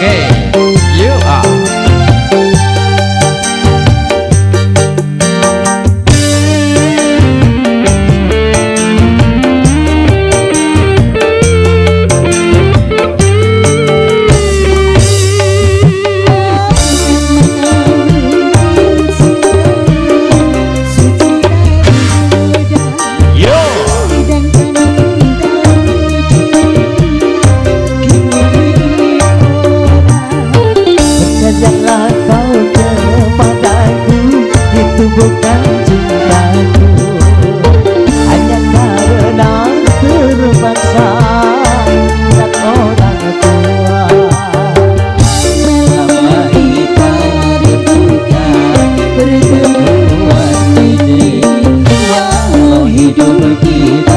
Okay. 这么低。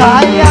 Yeah.